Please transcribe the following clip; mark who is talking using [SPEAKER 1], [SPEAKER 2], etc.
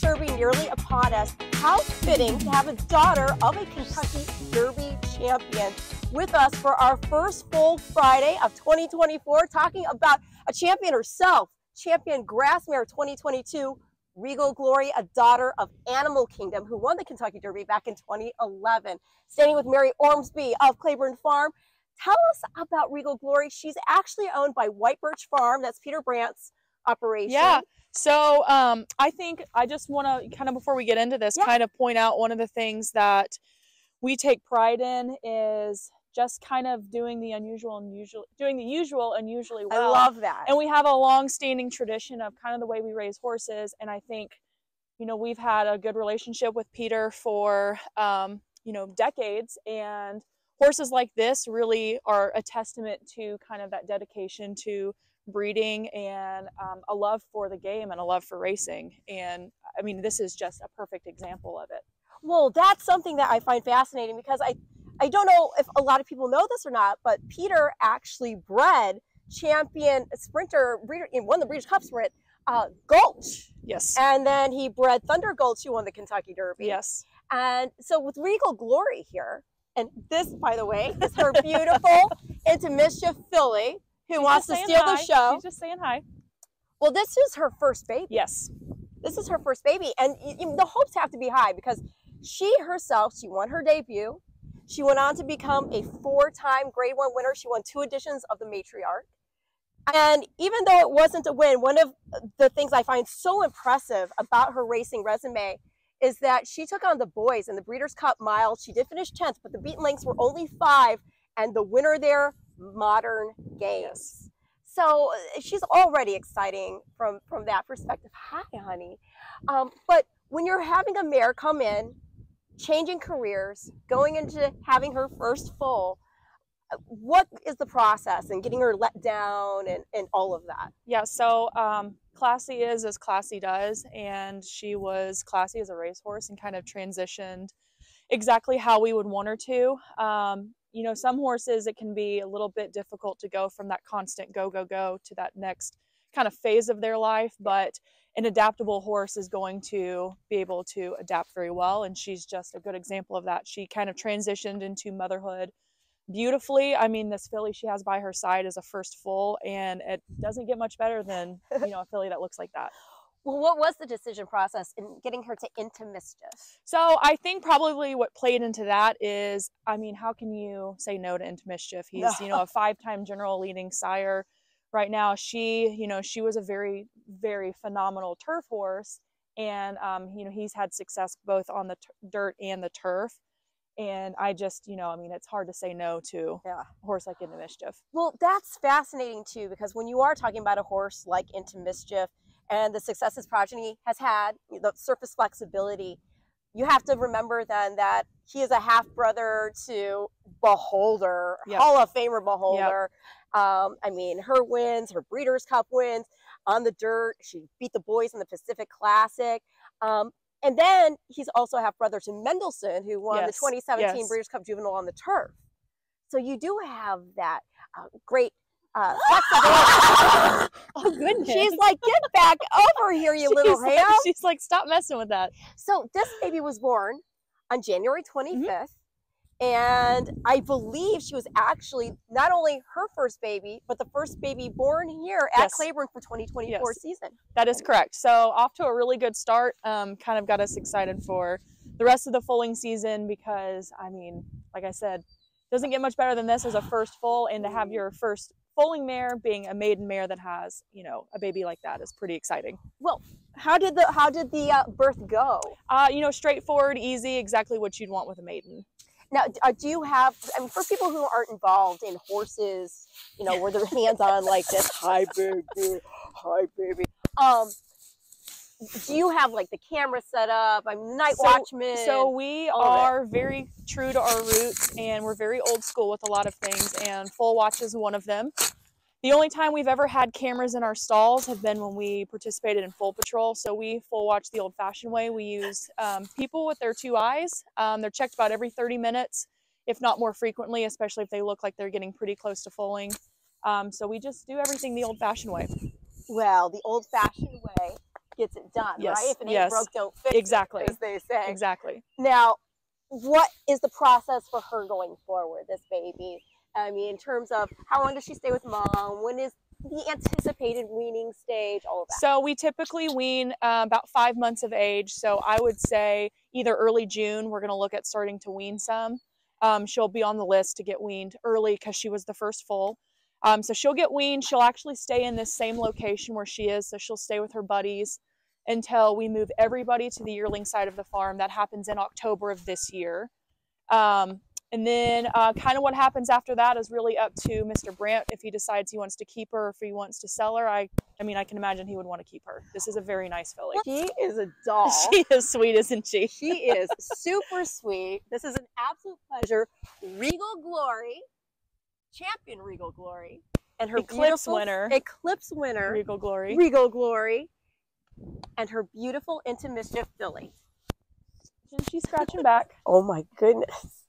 [SPEAKER 1] Derby nearly upon us, how fitting to have a daughter of a Kentucky Derby champion with us for our first Foal Friday of 2024, talking about a champion herself, champion Grassmare 2022, Regal Glory, a daughter of Animal Kingdom, who won the Kentucky Derby back in 2011. Standing with Mary Ormsby of Claiborne Farm. Tell us about Regal Glory. She's actually owned by White Birch Farm. That's Peter Brant's operation.
[SPEAKER 2] Yeah. So um, I think I just want to kind of before we get into this,
[SPEAKER 1] Yeah.
[SPEAKER 2] kind of point out one of the things that we take pride in is just kind of doing the unusual and usual, doing the usual unusually well.
[SPEAKER 1] I love that.
[SPEAKER 2] and we have a long-standing tradition of kind of the way we raise horses, and I think, you know, we've had a good relationship with Peter for, um, you know, decades, and horses like this really are a testament to kind of that dedication to breeding and um, a love for the game and a love for racing. And I mean, this is just a perfect example of it.
[SPEAKER 1] Well, that's something that I find fascinating because I, I don't know if a lot of people know this or not, but Peter actually bred champion sprinter breeder in won the Breeders' Cup sprint, uh, Gulch,
[SPEAKER 2] Yes.
[SPEAKER 1] and then he bred Thunder Gulch, who won the Kentucky Derby.
[SPEAKER 2] Yes.
[SPEAKER 1] And so with Regal Glory here, and this, by the way, is her beautiful into mischief filly who wants to steal
[SPEAKER 2] hi.
[SPEAKER 1] the show.
[SPEAKER 2] She's just saying hi.
[SPEAKER 1] Well, this is her first baby.
[SPEAKER 2] Yes.
[SPEAKER 1] this is her first baby and the hopes have to be high because she herself she won her debut she went on to become a four-time grade one winner she won two editions of the matriarch and even though it wasn't a win one of the things i find so impressive about her racing resume is that she took on the boys in the breeders cup mile she did finish 10th but the beaten lengths were only five and the winner there modern games so uh, she's already exciting from from that perspective. Hi, honey. Um, but when you're having a mare come in, changing careers, going into having her first foal, uh, what is the process and getting her let down and, and all of that?
[SPEAKER 2] Yeah, so um, Classy is as Classy does, and she was Classy as a racehorse and kind of transitioned exactly how we would want her to. Um, you know, some horses it can be a little bit difficult to go from that constant go, go, go to that next kind of phase of their life, but an adaptable horse is going to be able to adapt very well, and she's just a good example of that. She kind of transitioned into motherhood beautifully. I mean, this filly she has by her side is a first foal, and it doesn't get much better than you know a filly that looks like that.
[SPEAKER 1] Well, what was the decision process in getting her to into mischief?
[SPEAKER 2] So I think probably what played into that is, I mean, how can you say no to Into Mischief? He's you know a five-time general leading sire. Right now, she you know she was a very very phenomenal turf horse, and um, you know he's had success both on the t- dirt and the turf. And I just you know I mean it's hard to say no to
[SPEAKER 1] Yeah.
[SPEAKER 2] a horse like Into Mischief.
[SPEAKER 1] Well, that's fascinating too, because when you are talking about a horse like Into Mischief and the success his progeny has had, the surface flexibility, you have to remember then that he is a half brother to Beholder,
[SPEAKER 2] Yep.
[SPEAKER 1] Hall of Famer Beholder. Um, I mean, her wins, her Breeders' Cup wins on the dirt. She beat the boys in the Pacific Classic. Um, and then he's also half brother to Mendelssohn, who won the 2017
[SPEAKER 2] yes.
[SPEAKER 1] Breeders' Cup Juvenile on the turf. So you do have that uh, great uh.
[SPEAKER 2] Oh goodness!
[SPEAKER 1] She's like, get back over here, you little
[SPEAKER 2] she's like,
[SPEAKER 1] ham.
[SPEAKER 2] she's like, stop messing with that.
[SPEAKER 1] So this baby was born on January 25th.
[SPEAKER 2] Mm-hmm.
[SPEAKER 1] And I believe she was actually not only her first baby, but the first baby born here at
[SPEAKER 2] Yes.
[SPEAKER 1] Claiborne for 2024
[SPEAKER 2] Yes.
[SPEAKER 1] season.
[SPEAKER 2] That is correct. So off to a really good start. Um, kind of got us excited for the rest of the foaling season because I mean, like I said, doesn't get much better than this as a first foal and to have your first foaling mare being a maiden mare that has you know a baby like that is pretty exciting.
[SPEAKER 1] Well, how did the how did the uh, birth go?
[SPEAKER 2] Uh, you know, straightforward, easy, exactly what you'd want with a maiden.
[SPEAKER 1] Now, uh, do you have? I mean, for people who aren't involved in horses, you know, where their hands on like this, hi baby, hi baby. Um, do you have like the camera set up? I'm night
[SPEAKER 2] So-
[SPEAKER 1] watchman.
[SPEAKER 2] So we
[SPEAKER 1] all of it.
[SPEAKER 2] are very true to our roots and we're very old school with a lot of things and foal watch is one of them. The only time we've ever had cameras in our stalls have been when we participated in foal patrol. So we foal watch the old fashioned way. We use um, people with their two eyes. Um, they're checked about every 30 minutes, if not more frequently, especially if they look like they're getting pretty close to foaling. Um, so we just do everything the old fashioned way.
[SPEAKER 1] well, the old-fashioned way. Gets it done,
[SPEAKER 2] Yes,
[SPEAKER 1] right? If it ain't
[SPEAKER 2] yes.
[SPEAKER 1] broke, don't fix
[SPEAKER 2] Exactly.
[SPEAKER 1] it, as they say.
[SPEAKER 2] Exactly.
[SPEAKER 1] Now, what is the process for her going forward, this baby? I mean, in terms of how long does she stay with mom? When is the anticipated weaning stage? All of that.
[SPEAKER 2] So we typically wean uh, about five months of age. So I would say either early June, we're going to look at starting to wean some. Um, she'll be on the list to get weaned early because she was the first foal. Um, so she'll get weaned. She'll actually stay in this same location where she is. So she'll stay with her buddies until we move everybody to the yearling side of the farm. That happens in October of this year. Um, and then uh, kind of what happens after that is really up to Mr. Brant if he decides he wants to keep her, if he wants to sell her. I, I mean, I can imagine he would want to keep her. This is a very nice filly.
[SPEAKER 1] She is a doll.
[SPEAKER 2] She is sweet, isn't she?
[SPEAKER 1] She is super sweet. This is an absolute pleasure. Regal Glory, champion Regal Glory, and her
[SPEAKER 2] Eclipse winner.
[SPEAKER 1] Eclipse winner,
[SPEAKER 2] Regal Glory.
[SPEAKER 1] Regal Glory, and her beautiful Into Mischief filly.
[SPEAKER 2] And she's scratching back.
[SPEAKER 1] Oh my goodness.